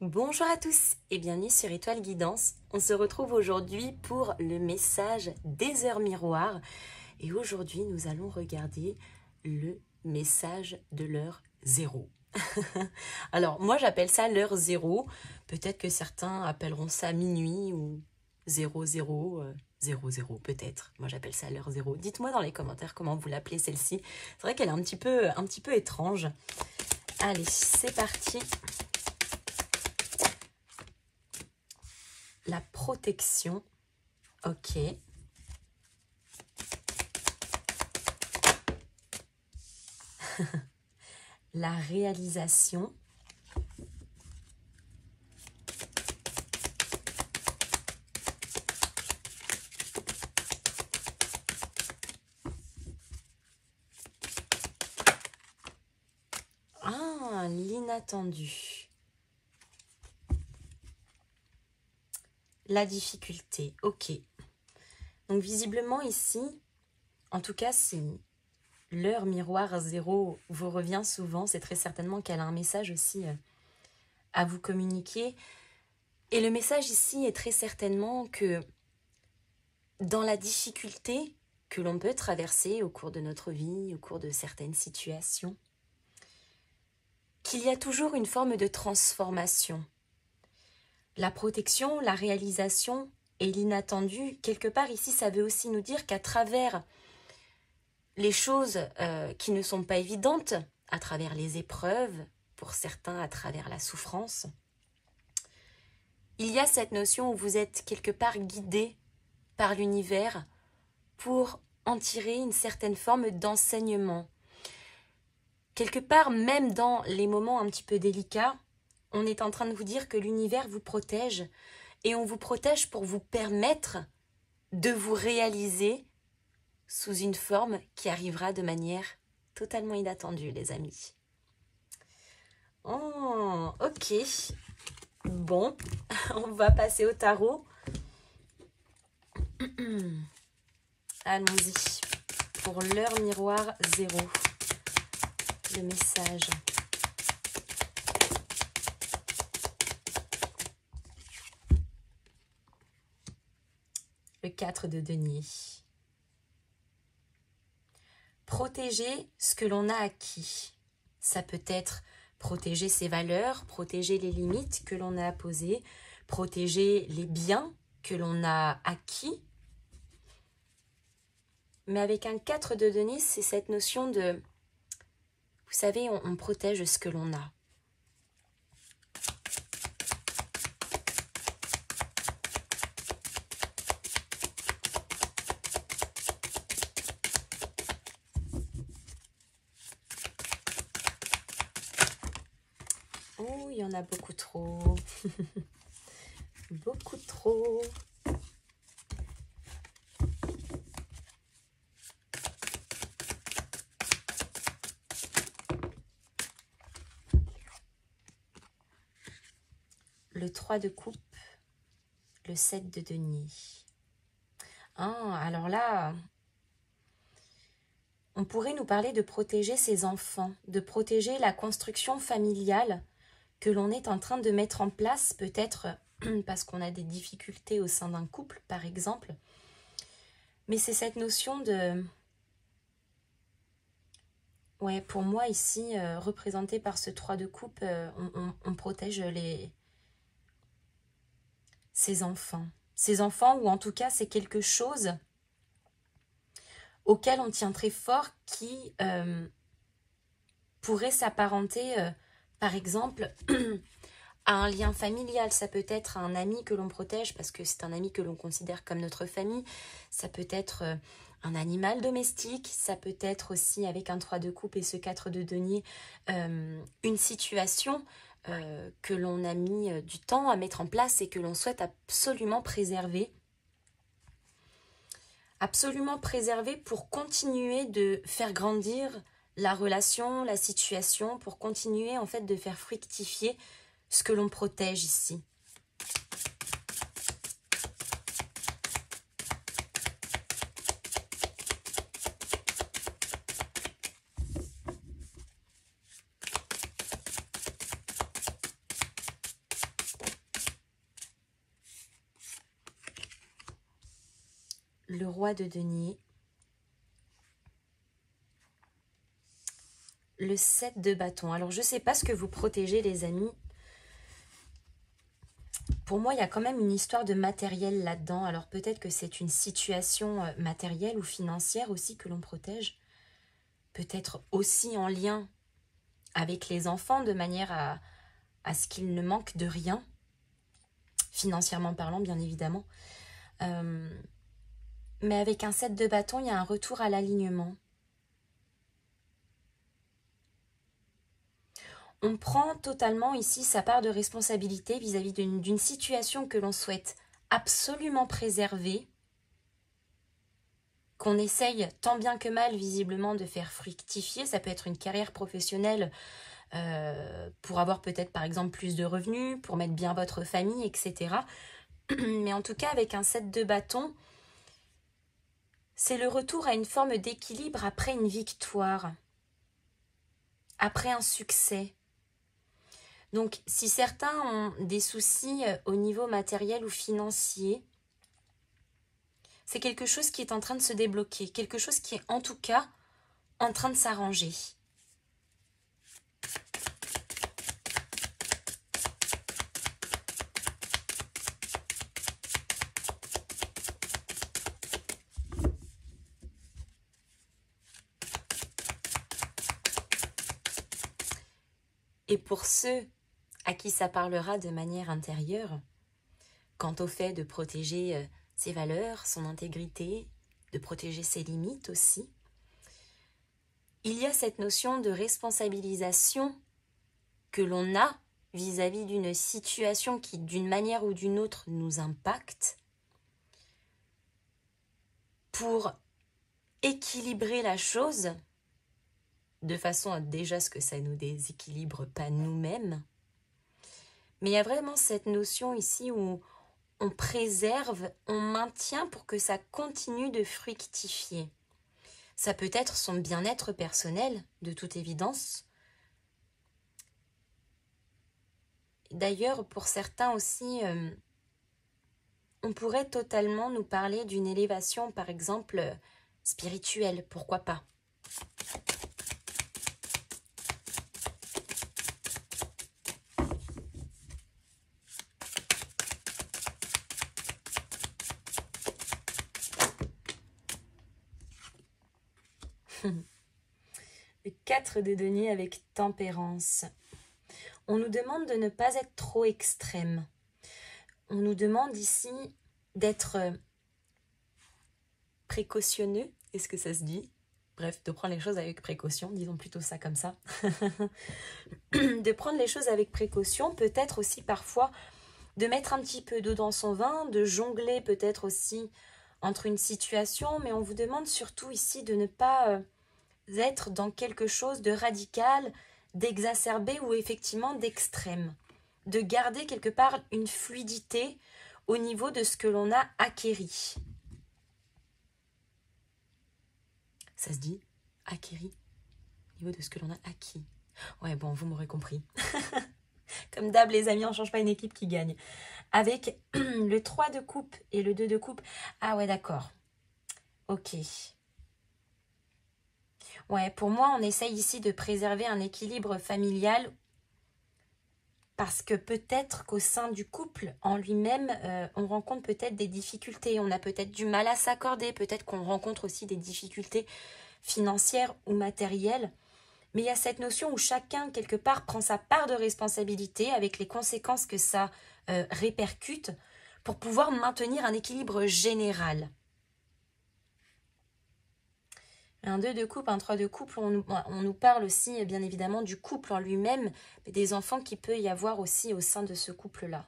Bonjour à tous et bienvenue sur Étoile Guidance. On se retrouve aujourd'hui pour le message des heures miroirs et aujourd'hui nous allons regarder le message de l'heure zéro. Alors moi j'appelle ça l'heure zéro, peut-être que certains appelleront ça minuit ou zéro zéro. Euh, zéro zéro peut-être. Moi j'appelle ça l'heure zéro. Dites-moi dans les commentaires comment vous l'appelez celle-ci. C'est vrai qu'elle est un petit peu étrange. Allez, c'est parti. La protection. Ok. la réalisation. Ah, l'inattendu. La difficulté. Ok. Donc visiblement ici, en tout cas si l'heure miroir zéro vous revient souvent, c'est très certainement qu'elle a un message aussi euh, à vous communiquer. Et le message ici est très certainement que dans la difficulté que l'on peut traverser au cours de notre vie, au cours de certaines situations, qu'il y a toujours une forme de transformation la protection, la réalisation et l'inattendu, quelque part ici, ça veut aussi nous dire qu'à travers les choses euh, qui ne sont pas évidentes, à travers les épreuves, pour certains à travers la souffrance, il y a cette notion où vous êtes quelque part guidé par l'univers pour en tirer une certaine forme d'enseignement. Quelque part, même dans les moments un petit peu délicats, on est en train de vous dire que l'univers vous protège et on vous protège pour vous permettre de vous réaliser sous une forme qui arrivera de manière totalement inattendue, les amis. Oh, ok. Bon, on va passer au tarot. Allons-y. Pour l'heure miroir zéro. Le message. 4 de denier. Protéger ce que l'on a acquis. Ça peut être protéger ses valeurs, protéger les limites que l'on a posées, protéger les biens que l'on a acquis. Mais avec un 4 de denier, c'est cette notion de, vous savez, on protège ce que l'on a. Oh, il y en a beaucoup trop. beaucoup trop. Le 3 de coupe, le 7 de denier. Ah, alors là, on pourrait nous parler de protéger ses enfants, de protéger la construction familiale que l'on est en train de mettre en place, peut-être parce qu'on a des difficultés au sein d'un couple, par exemple. Mais c'est cette notion de... Ouais, pour moi ici, euh, représenté par ce 3 de coupe, euh, on, protège les... ses enfants. Ses enfants, ou en tout cas, c'est quelque chose auquel on tient très fort qui euh, pourrait s'apparenter par exemple, un lien familial, ça peut être un ami que l'on protège parce que c'est un ami que l'on considère comme notre famille, ça peut être euh, un animal domestique, ça peut être aussi avec un 3 de coupe et ce 4 de denier, euh, une situation euh, que l'on a mis du temps à mettre en place et que l'on souhaite absolument préserver. Absolument préserver pour continuer de faire grandir la relation, la situation, pour continuer en fait de faire fructifier ce que l'on protège ici. Le roi de denier le 7 de bâton. Alors, je ne sais pas ce que vous protégez, les amis. Pour moi, il y a quand même une histoire de matériel là-dedans. Alors, peut-être que c'est une situation euh, matérielle ou financière aussi que l'on protège. Peut-être aussi en lien avec les enfants, de manière à, ce qu'ils ne manquent de rien. Financièrement parlant, bien évidemment. Euh, mais avec un set de bâtons, il y a un retour à l'alignement. On prend totalement ici sa part de responsabilité vis-à-vis d'une situation que l'on souhaite absolument préserver, qu'on essaye tant bien que mal visiblement de faire fructifier. Ça peut être une carrière professionnelle euh, pour avoir peut-être par exemple plus de revenus, pour mettre bien votre famille, etc. Mais en tout cas avec un set de bâtons, c'est le retour à une forme d'équilibre après une victoire, après un succès. Donc, si certains ont des soucis euh, au niveau matériel ou financier, c'est quelque chose qui est en train de se débloquer, quelque chose qui est en tout cas en train de s'arranger. Et pour ceux à qui ça parlera de manière intérieure, quant au fait de protéger euh, ses valeurs, son intégrité, de protéger ses limites aussi. Il y a cette notion de responsabilisation que l'on a vis-à-vis d'une situation qui, d'une manière ou d'une autre, nous impacte, pour équilibrer la chose, de façon à déjà ce que ça nous déséquilibre pas nous-mêmes, mais il y a vraiment cette notion ici où on préserve, on maintient pour que ça continue de fructifier. Ça peut être son bien-être personnel, de toute évidence. D'ailleurs, pour certains aussi, euh, on pourrait totalement nous parler d'une élévation, par exemple, spirituelle, pourquoi pas. Le 4 de denier avec tempérance. On nous demande de ne pas être trop extrême. On nous demande ici d'être euh, précautionneux. Est-ce que ça se dit? Bref, de prendre les choses avec précaution, disons plutôt ça comme ça. de prendre les choses avec précaution, peut-être aussi parfois de mettre un petit peu d'eau dans son vin, de jongler peut-être aussi entre une situation, mais on vous demande surtout ici de ne pas euh, être dans quelque chose de radical, d'exacerbé ou effectivement d'extrême. De garder quelque part une fluidité au niveau de ce que l'on a acquéri. Ça se dit acquéri Au niveau de ce que l'on a acquis. Ouais, bon, vous m'aurez compris. Comme d'hab, les amis, on ne change pas une équipe qui gagne avec le 3 de coupe et le 2 de coupe. Ah ouais, d'accord. Ok. Ouais, pour moi, on essaye ici de préserver un équilibre familial parce que peut-être qu'au sein du couple en lui-même, euh, on rencontre peut-être des difficultés, on a peut-être du mal à s'accorder, peut-être qu'on rencontre aussi des difficultés financières ou matérielles. Mais il y a cette notion où chacun, quelque part, prend sa part de responsabilité avec les conséquences que ça euh, répercute pour pouvoir maintenir un équilibre général. Un 2 de couple, un 3 de couple, on nous, parle aussi bien évidemment du couple en lui-même, mais des enfants qui peut y avoir aussi au sein de ce couple-là.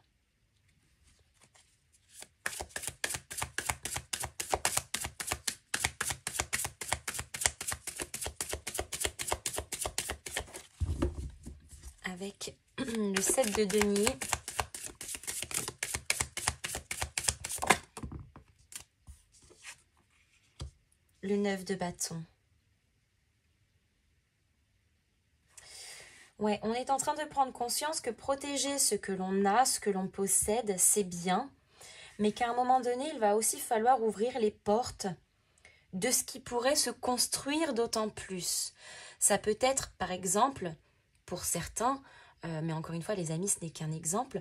Avec le 7 de denier, le 9 de bâton. Ouais, on est en train de prendre conscience que protéger ce que l'on a, ce que l'on possède, c'est bien. mais qu'à un moment donné, il va aussi falloir ouvrir les portes de ce qui pourrait se construire d'autant plus. Ça peut être, par exemple, pour certains, euh, mais encore une fois, les amis, ce n'est qu'un exemple,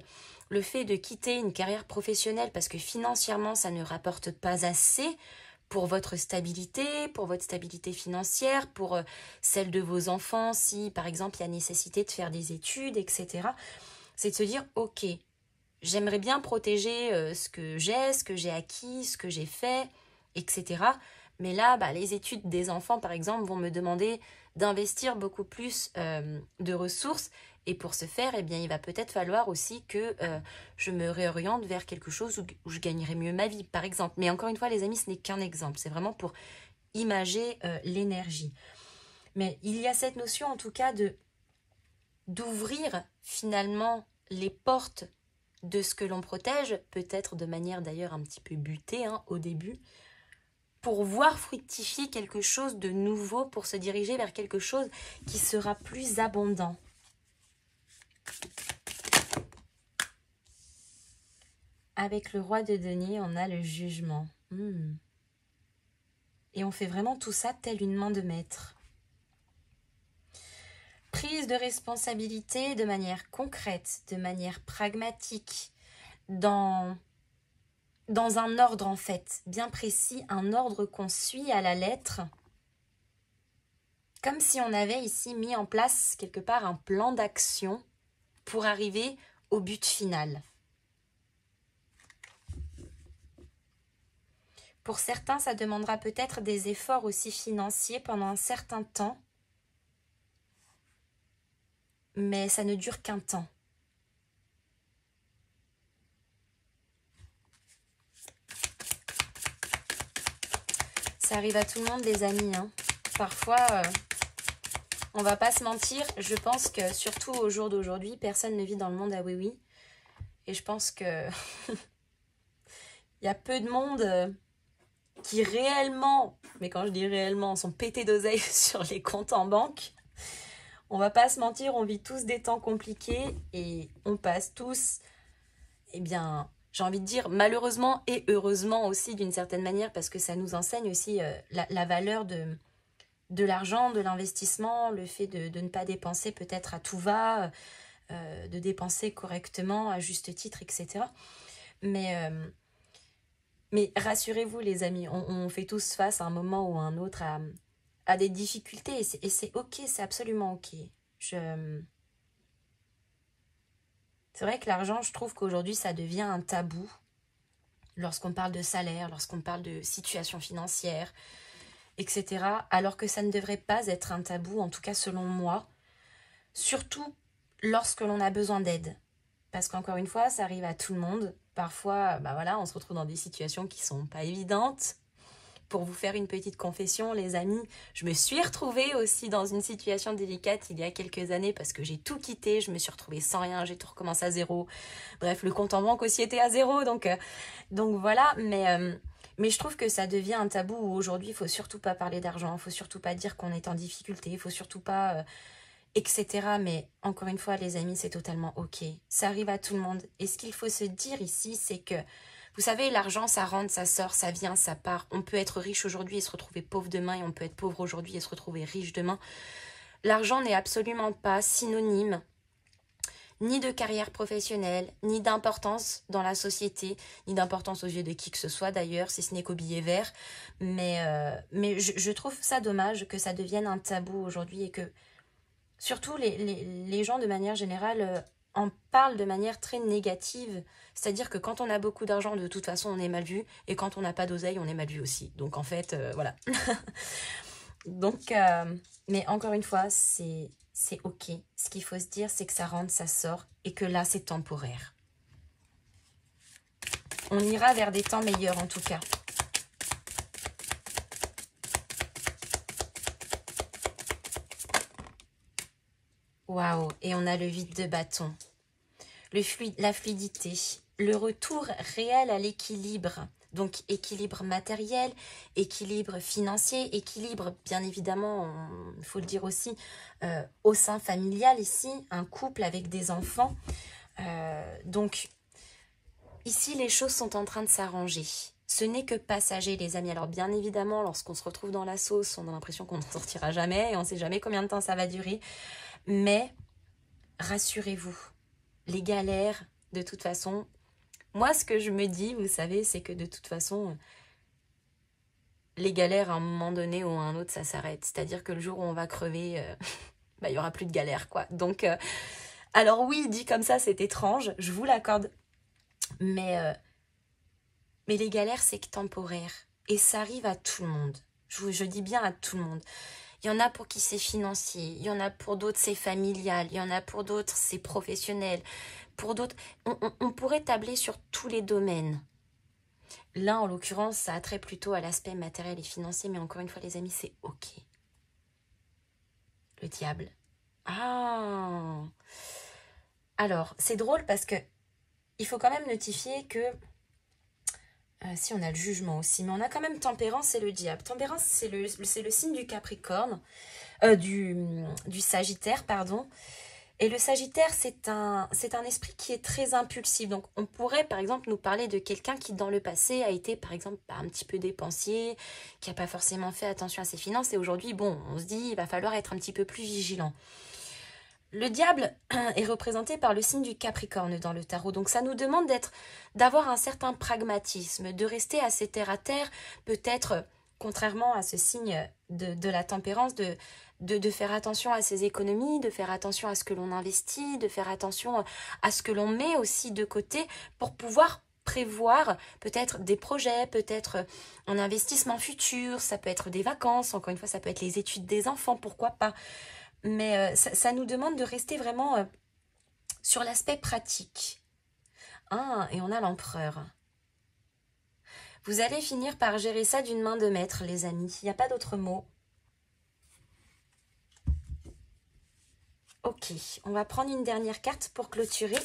le fait de quitter une carrière professionnelle parce que financièrement, ça ne rapporte pas assez pour votre stabilité, pour votre stabilité financière, pour euh, celle de vos enfants, si par exemple il y a nécessité de faire des études, etc. C'est de se dire, ok, j'aimerais bien protéger euh, ce que j'ai, ce que j'ai acquis, ce que j'ai fait, etc. Mais là, bah, les études des enfants, par exemple, vont me demander d'investir beaucoup plus euh, de ressources. Et pour ce faire, eh il va peut-être falloir aussi que euh, je me réoriente vers quelque chose où, je gagnerai mieux ma vie, par exemple. Mais encore une fois, les amis, ce n'est qu'un exemple. C'est vraiment pour imager l'énergie. Mais il y a cette notion, en tout cas, de d'ouvrir finalement les portes de ce que l'on protège, peut-être de manière d'ailleurs un petit peu butée hein, au début, pour voir fructifier quelque chose de nouveau, pour se diriger vers quelque chose qui sera plus abondant. Avec le roi de denier, on a le jugement. Hmm. Et on fait vraiment tout ça tel une main de maître prise de responsabilité de manière concrète, de manière pragmatique, dans, dans un ordre en fait, bien précis, un ordre qu'on suit à la lettre, comme si on avait ici mis en place quelque part un plan d'action pour arriver au but final. Pour certains, ça demandera peut-être des efforts aussi financiers pendant un certain temps mais ça ne dure qu'un temps. Ça arrive à tout le monde, les amis. Hein. Parfois, euh, on va pas se mentir. Je pense que, surtout au jour d'aujourd'hui, personne ne vit dans le monde à oui oui. Et je pense que il y a peu de monde euh, qui réellement, mais quand je dis réellement, sont pétés d'oseille sur les comptes en banque on va pas se mentir, on vit tous des temps compliqués et on passe tous, eh bien, j'ai envie de dire malheureusement et heureusement aussi d'une certaine manière parce que ça nous enseigne aussi euh, la, valeur de, de l'argent, de l'investissement, le fait de, ne pas dépenser peut-être à tout va, euh, de dépenser correctement, à juste titre, etc. Mais, euh, mais rassurez-vous les amis, on, fait tous face à un moment ou à un autre à, a des difficultés et c'est ok, c'est absolument ok. C'est vrai que l'argent, je trouve qu'aujourd'hui, ça devient un tabou lorsqu'on parle de salaire, lorsqu'on parle de situation financière, etc. Alors que ça ne devrait pas être un tabou, en tout cas selon moi, surtout lorsque l'on a besoin d'aide. Parce qu'encore une fois, ça arrive à tout le monde. Parfois, bah voilà, on se retrouve dans des situations qui sont pas évidentes, pour vous faire une petite confession, les amis, je me suis retrouvée aussi dans une situation délicate il y a quelques années parce que j'ai tout quitté, je me suis retrouvée sans rien, j'ai tout recommencé à zéro. Bref, le compte en banque aussi était à zéro, donc, euh, donc voilà, mais... Euh, mais je trouve que ça devient un tabou où aujourd'hui, il faut surtout pas parler d'argent, il faut surtout pas dire qu'on est en difficulté, il faut surtout pas, euh, etc. Mais encore une fois, les amis, c'est totalement ok. Ça arrive à tout le monde. Et ce qu'il faut se dire ici, c'est que vous savez, l'argent, ça rentre, ça sort, ça vient, ça part. On peut être riche aujourd'hui et se retrouver pauvre demain, et on peut être pauvre aujourd'hui et se retrouver riche demain. L'argent n'est absolument pas synonyme ni de carrière professionnelle, ni d'importance dans la société, ni d'importance aux yeux de qui que ce soit d'ailleurs, si ce n'est qu'au billet vert. Mais, euh, mais je, trouve ça dommage que ça devienne un tabou aujourd'hui et que surtout les, les, gens de manière générale euh, en parlent de manière très négative c'est-à-dire que quand on a beaucoup d'argent, de toute façon, on est mal vu. Et quand on n'a pas d'oseille, on est mal vu aussi. Donc en fait, euh, voilà. Donc, mais encore une fois, c'est ok. Ce qu'il faut se dire, c'est que ça rentre, ça sort. Et que là, c'est temporaire. On ira vers des temps meilleurs en tout cas. Waouh, et on a le vide de bâton. Le fluide, la fluidité, le retour réel à l'équilibre. Donc équilibre matériel, équilibre financier, équilibre bien évidemment, il faut le dire aussi, euh, au sein familial ici, un couple avec des enfants. Euh, donc Ici, les choses sont en train de s'arranger. Ce n'est que passager, les amis. Alors, bien évidemment, lorsqu'on se retrouve dans la sauce, on a l'impression qu'on n'en sortira jamais et on ne sait jamais combien de temps ça va durer. Mais rassurez-vous, les galères, de toute façon, moi, ce que je me dis, vous savez, c'est que de toute façon, les galères, à un moment donné ou à un autre, ça s'arrête. C'est-à-dire que le jour où on va crever, euh, bah, il y aura plus de galères, quoi. Donc, euh, alors oui, dit comme ça, c'est étrange, je vous l'accorde. Mais, euh, mais les galères, c'est que temporaire. Et ça arrive à tout le monde. Je dis bien à tout le monde. Il y en a pour qui c'est financier, il y en a pour d'autres c'est familial, il y en a pour d'autres c'est professionnel, pour d'autres, on, pourrait tabler sur tous les domaines. Là, en l'occurrence, ça a trait plutôt à l'aspect matériel et financier, mais encore une fois, les amis, c'est OK. Le diable. Ah Alors, c'est drôle parce que il faut quand même notifier que euh, si on a le jugement aussi, mais on a quand même tempérance et le diable. Tempérance, c'est le, signe du Capricorne, euh, du Sagittaire, pardon. Et le Sagittaire, c'est un, c'est un esprit qui est très impulsif. Donc, on pourrait, par exemple, nous parler de quelqu'un qui, dans le passé, a été, par exemple, un petit peu dépensier, qui n'a pas forcément fait attention à ses finances. Et aujourd'hui, bon, on se dit, il va falloir être un petit peu plus vigilant. Le diable est représenté par le signe du Capricorne dans le tarot. Donc ça nous demande d'être, d'avoir un certain pragmatisme, de rester assez terre à terre, peut-être contrairement à ce signe de, la tempérance, de, de, faire attention à ses économies, de faire attention à ce que l'on investit, de faire attention à ce que l'on met aussi de côté pour pouvoir prévoir peut-être des projets, peut-être un investissement futur, ça peut être des vacances, encore une fois, ça peut être les études des enfants, pourquoi pas. Mais euh, ça, nous demande de rester vraiment euh, sur l'aspect pratique. Ah, et on a l'empereur. Vous allez finir par gérer ça d'une main de maître, les amis. Il n'y a pas d'autre mot. Ok, on va prendre une dernière carte pour clôturer.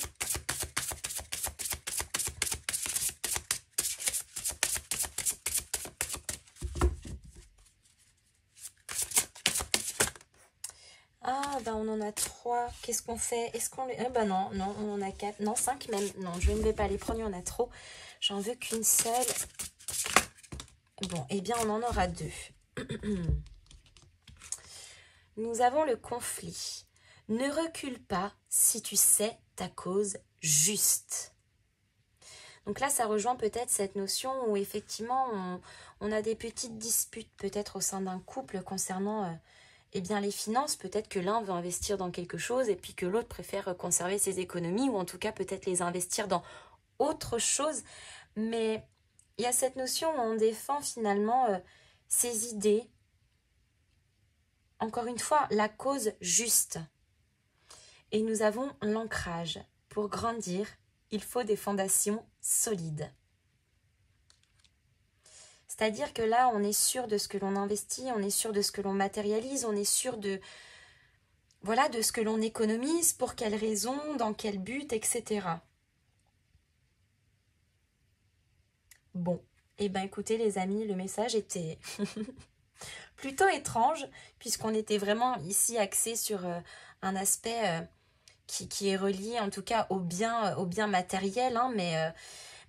ben on en a trois. Qu'est-ce qu'on fait? Est-ce qu'on les... Ah ben non, non, on en a quatre. Non, cinq même. Non, je ne vais pas les prendre, il y en a trop. J'en veux qu'une seule. Bon, eh bien, on en aura deux. Nous avons le conflit. Ne recule pas si tu sais ta cause juste. Donc là, ça rejoint peut-être cette notion où effectivement, on, a des petites disputes peut-être au sein d'un couple concernant euh, eh bien les finances, peut-être que l'un veut investir dans quelque chose et puis que l'autre préfère conserver ses économies ou en tout cas peut-être les investir dans autre chose. Mais il y a cette notion où on défend finalement euh, ses idées. Encore une fois, la cause juste. Et nous avons l'ancrage. Pour grandir, il faut des fondations solides. C'est-à-dire que là, on est sûr de ce que l'on investit, on est sûr de ce que l'on matérialise, on est sûr de voilà de ce que l'on économise, pour quelles raisons, dans quel but, etc. Bon, et eh bien écoutez les amis, le message était plutôt étrange, puisqu'on était vraiment ici axé sur euh, un aspect euh, qui, est relié en tout cas au bien, au bien matériel, hein, mais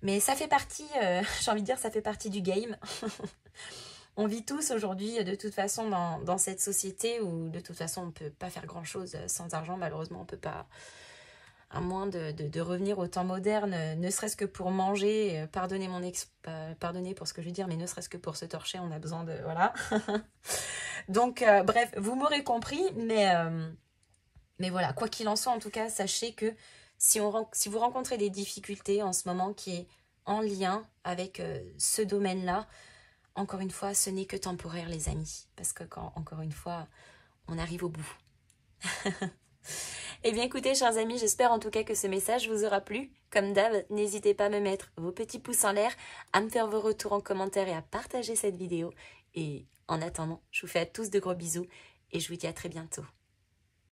euh, ça fait partie, euh, j'ai envie de dire, ça fait partie du game. on vit tous aujourd'hui, de toute façon, dans, cette société où, de toute façon, on ne peut pas faire grand-chose sans argent. Malheureusement, on ne peut pas, moins de, revenir au temps moderne, ne serait-ce que pour manger, euh, pardonnez mon ex, pardonnez pour ce que je veux dire, mais ne serait-ce que pour se torcher, on a besoin de... Voilà. Donc, euh, bref, vous m'aurez compris, mais, mais voilà, quoi qu'il en soit, en tout cas, sachez que si, vous rencontrez des difficultés en ce moment qui est en lien avec euh, ce domaine-là, encore une fois, ce n'est que temporaire, les amis. Parce que quand, encore une fois, on arrive au bout. eh bien, écoutez, chers amis, j'espère en tout cas que ce message vous aura plu. Comme d'hab, n'hésitez pas à me mettre vos petits pouces en l'air, à me faire vos retours en commentaire et à partager cette vidéo. Et en attendant, je vous fais à tous de gros bisous et je vous dis à très bientôt.